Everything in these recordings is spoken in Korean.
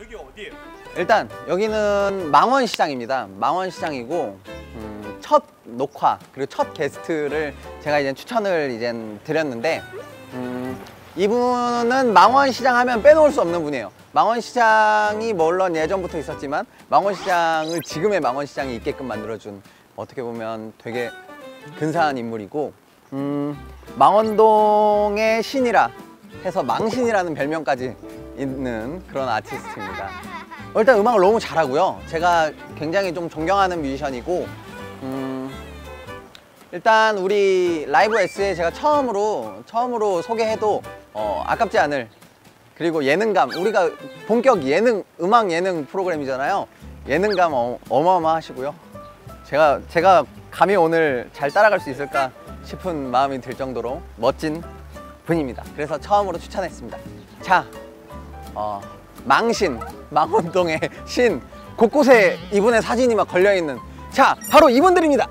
여기 어디예요? 일단 여기는 망원시장입니다. 망원시장이고 음, 첫 녹화 그리고 첫 게스트를 제가 이제 추천을 이제 드렸는데 음, 이분은 망원시장 하면 빼놓을 수 없는 분이에요. 망원시장이 물론 예전부터 있었지만 망원시장을 지금의 망원시장이 있게끔 만들어준 어떻게 보면 되게 근사한 인물이고 음, 망원동의 신이라 해서 망신이라는 별명까지 있는 그런 아티스트입니다. 일단 음악을 너무 잘하고요. 제가 굉장히 좀 존경하는 뮤지션이고 음, 일단 우리 라이브 S에 제가 처음으로 처음으로 소개해도 어, 아깝지 않을 그리고 예능감 우리가 본격 예능 음악 예능 프로그램이잖아요. 예능감 어, 어마어마하시고요. 제가 제가 감히 오늘 잘 따라갈 수 있을까 싶은 마음이 들 정도로 멋진 분입니다. 그래서 처음으로 추천했습니다. 자, 어, 망신, 망원동의 신 곳곳에 이분의 사진이 막 걸려 있는 자, 바로 이분들입니다.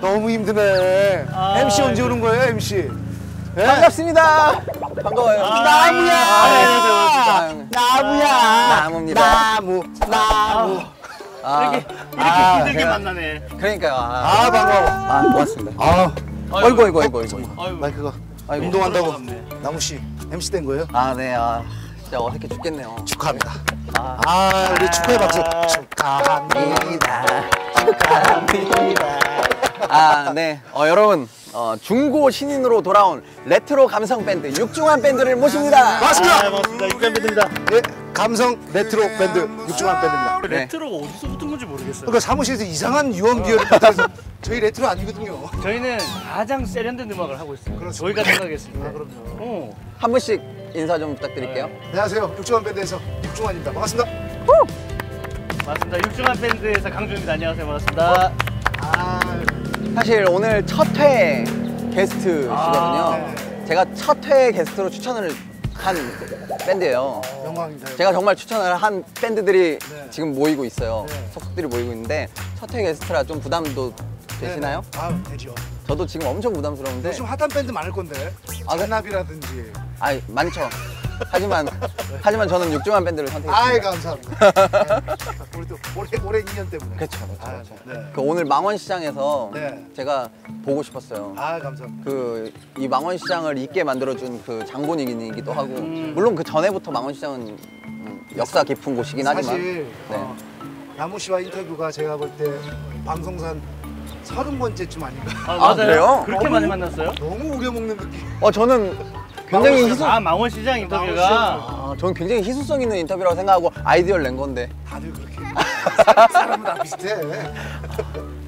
너무 힘드네. 아, MC 언제 오는 거예요, MC? 예? 반갑습니다. 반가워요. 나무야! 아, 네. 나무야! 나무입니다. 나무, 나무. 아, 이렇게 이렇게 아, 힘들게 제가- 만나네. 그러니까요. 아, 아, 반가워. 아, 고맙습니다. 아, 어이구, 어이구, 어이구, 어이구. 아유, 마이크가 아이고. 운동한다고. 나무 씨 MC 된 거예요? 아, 네. 아, 진짜 어색해 죽겠네요. 축하합니다. 아, 아, 우리 축하의 박수. 축하합니다. 축하합니다. 아, 네. 어, 여러분, 어, 중고 신인으로 돌아온 레트로 감성 밴드 육중완 밴드를 모십니다. 맞습니다. 아, 반갑습니다. 육중완밴드입니다. 네, 감성 레트로 밴드 육중완 밴드입니다. 네. 레트로가 어디서 붙은 건지 모르겠어요. 그러니까 사무실에서 이상한 유언 비어를 받아서 저희 레트로 아니거든요. 저희는 가장 세련된 음악을 하고 있어요. 그렇습니다. 저희가 생각했습니다. 아, 그럼요. 어. 한 분씩 인사 좀 부탁드릴게요. 안녕하세요. 육중완 밴드에서 육중완입니다. 반갑습니다. 맞습니다. 육중완 밴드에서 강준우입니다. 안녕하세요. 반갑습니다. 아, 사실 오늘 첫 회 게스트시거든요. 아, 제가 첫 회 게스트로 추천을 한 밴드예요. 영광입니다. 제가 정말 추천을 한 밴드들이 네. 지금 모이고 있어요. 네. 속속들이 모이고 있는데 첫회 게스트라 좀 부담도 되시나요? 네. 아, 되죠. 저도 지금 엄청 부담스러운데 요즘 핫한 밴드 많을 건데. 아, 네. 잔나비라든지. 아 많죠. 하지만 하지만 저는 육중한 밴드를 선택했습니다. 아이 감사합니다. 우리 또 올해 올해 인연 때문에. 그렇죠, 그렇죠, 아, 그렇죠. 네. 그 오늘 망원시장에서 네. 제가 보고 싶었어요. 아 감사합니다. 그 이 망원시장을 있게 만들어준 그 장본인이기도 하고 물론 그 전에부터 망원시장은 음, 역사 깊은 곳이긴 하지만 사실 네. 어, 나무 씨와 인터뷰가 제가 볼 때 방송산 서른 번째쯤 아닌가. 아, 아, 맞아요. 그래요? 그렇게 많이 만났어요? 너무 우겨먹는 느낌. 어 저는 굉장히 희소 아, 망원시장 인터뷰가. 아, 저는 굉장히 희소성 있는 인터뷰라고 생각하고 아이디어를 낸 건데 다들 그렇게. 사람은 다 비슷해.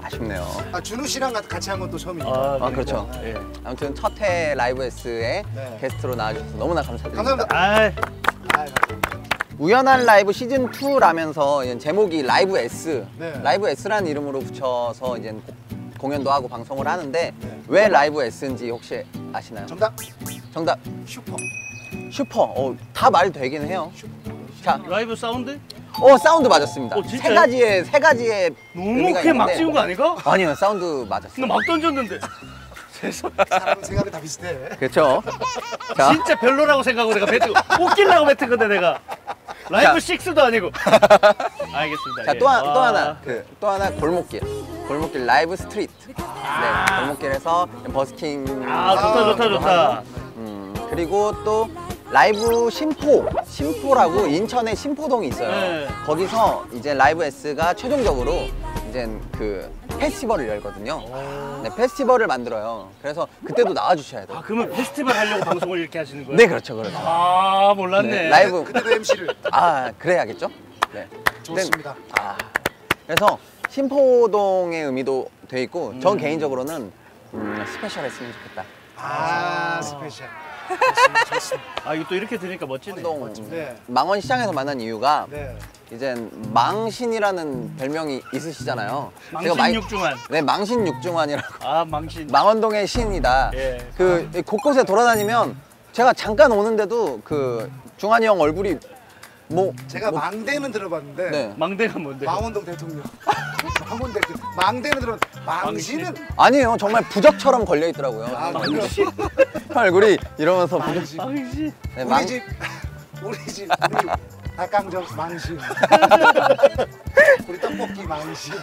아쉽네요. 아 준우 씨랑 같이 한 건 또 처음이니까. 아 그렇죠. 예. 아무튼 첫 회 라이브 S에 네. 게스트로 나와주셔서 너무나 감사드립니다. 감사합니다. 아, 아. 우연한 라이브 시즌 2라면서 이제 제목이 라이브 S, 네. 라이브 S라는 이름으로 붙여서 이제 고- 공연도 하고 방송을 하는데 네. 왜 라이브 S인지 혹시 아시나요? 정답 정답 슈퍼. 슈퍼. 어, 다 말 되긴 해요. 자, 라이브 사운드? 어 사운드 맞았습니다. 어, 진짜요? 세 가지의 세 가지의 너무 그냥 막 찍은 거 아닌가? 아니요 사운드 맞았어요. 나 막 던졌는데. 생각이 다 비슷해. 그렇죠. 자, 진짜 별로라고 생각하고 내가 뱉고 웃기려고 뱉은 건데 내가 라이브 식스도 아니고 알겠습니다 자, 예. 또. 하나, 그, 또 하나 골목길. 골목길 라이브 스트리트. 네, 골목길에서 버스킹. 아 좋다 아, 좋다 좋다 음, 그리고 또 라이브 신포. 신포라고 인천에 신포동이 있어요. 네. 거기서 이제 라이브 S가 최종적으로 이제 그 페스티벌을 열거든요. 네, 페스티벌을 만들어요. 그래서 그때도 나와주셔야 돼요. 아 그러면 페스티벌 하려고 방송을 이렇게 하시는 거예요? 네, 그렇죠, 그렇죠. 아 몰랐네 네, 라이브. 그때도 MC를 아, 그래야겠죠? 네. 좋습니다. 아, 그래서 신포동의 의미도 돼 있고, 전 개인적으로는 음, 스페셜 했으면 좋겠다. 아 스페셜. 좋습니다. 좋습니다. 아 이거 또 이렇게 들으니까 멋지네 동 네. 망원 시장에서 만난 이유가 네. 이젠 망신이라는 별명이 있으시잖아요. 제가 많이- 망신 육중완 네, 망신 육중완이라고. 아 망신 망원동의 신이다. 예. 그 곳곳에 돌아다니면 제가 잠깐 오는데도 그 중완이 형 얼굴이 뭐 제가 뭐- 망대는 들어봤는데 네. 망대가 뭔데? 망원동 대통령. 망원대 그 망대는 들어 망신은 아니에요. 정말 부적처럼 걸려 있더라고요. 아, 얼굴이 이러면서 부적. 망신. 망신 네, 우리 망, 집 우리 집 우리 닭강정 망신. 우리 떡볶이 망신.